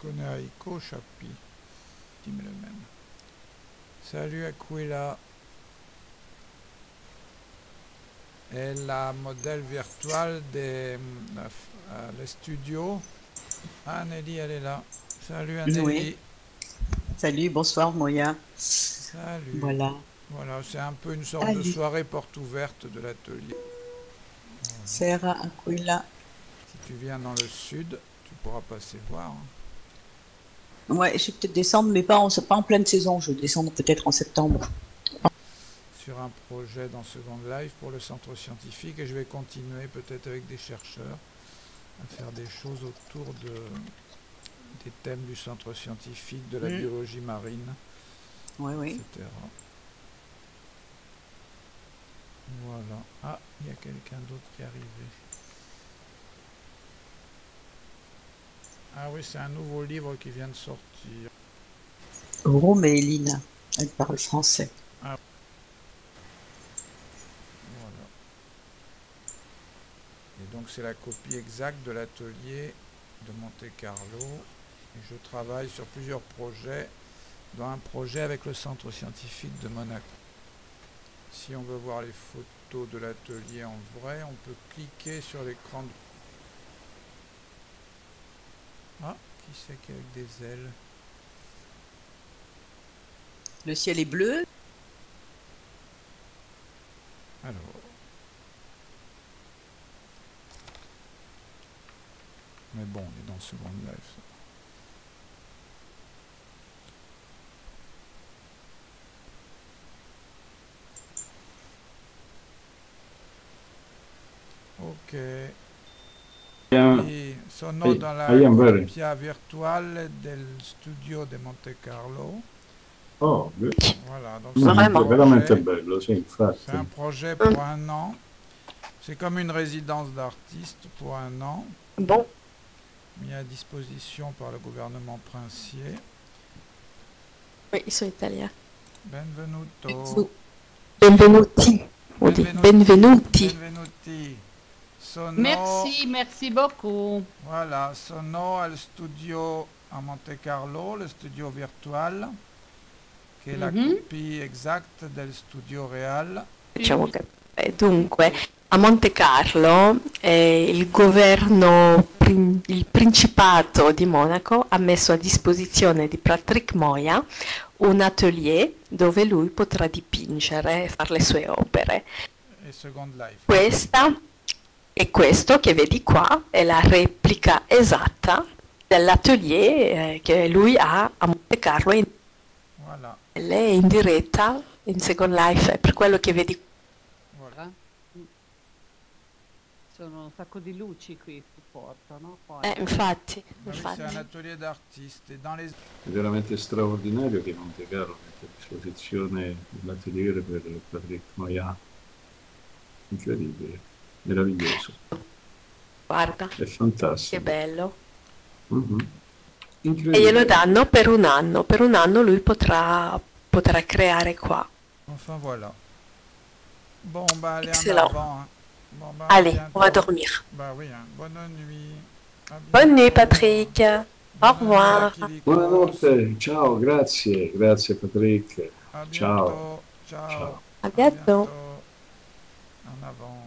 connais Aiko Chapi? Dis le même. Salut Aquila. Et la modèle virtuelle des euh, les studios. Ah, Nelly, elle est là. Salut. Oui. Salut, bonsoir Moya. Salut. Voilà. Voilà, c'est un peu une sorte de soirée porte ouverte de l'atelier. Sera Aquila. Si tu viens dans le sud, tu pourras passer voir. Ouais, je vais peut-être descendre, mais pas en, pas en pleine saison. Je vais descendre peut-être en septembre. Sur un projet dans Second Life pour le centre scientifique et je vais continuer peut-être avec des chercheurs à faire des choses autour de, des thèmes du centre scientifique, de la mm. biologie marine, oui, oui. etc. Voilà. Ah, il y a quelqu'un d'autre qui est arrivé. Ah oui, c'est un nouveau livre qui vient de sortir. Roméline, elle parle français. Ah. Voilà. Et donc c'est la copie exacte de l'atelier de Monte Carlo. Et je travaille sur plusieurs projets, dont un projet avec le centre scientifique de Monaco. Si on veut voir les photos de l'atelier en vrai, on peut cliquer sur l'écran de ah, qui c'est qui avec des ailes? Le ciel est bleu. Alors. Mais bon, on est dans ce Second Life. Ok. E sono dalla copia virtuale del studio di Monte Carlo. Oh, voilà, donc c'est veramente bello, sì, infatti. C'est un projet pour un an. C'est comme une résidence d'artiste pour un an. Bon. Mis à disposition par le gouvernement princier. Oui, ils sont italiens. Benvenuto. Benvenuti. Benvenuti. Benvenuti. Merci, merci beaucoup. Voilà, sono al studio a Monte Carlo, le studio virtual, che è la mhm. copia esatta del studio real. Diciamo che eh, dunque a Monte Carlo eh, il governo, il Principato di Monaco ha messo a disposizione di Patrick Moya un atelier dove lui potrà dipingere e fare le sue opere. Questa e questo che vedi qua è la replica esatta dell'atelier eh, che lui ha a Monte Carlo in, voilà. lei in diretta in Second Life, è per quello che vedi voilà. sono un sacco di luci qui sul porto, no? Poi... Eh, infatti, infatti. È un atelier d'artiste. Les... È veramente straordinario che Monte Carlo mette a disposizione l'atelier per Patrick Moya. Incredibile meraviglioso. Guarda. È fantastico. Che bello. Mm-hmm. E glielo danno per un anno. Per un anno lui potrà, potrà creare qua. Enfin voilà. Bon, bah allez Excellent. en avant. Hein. Bon, bah, allez, on va dormir. Bah oui, hein. bonne nuit. Bonne nuit Patrick. Au revoir. Buonanotte, ciao, grazie, grazie Patrick. Ciao. Ciao. A bientôt. En avant.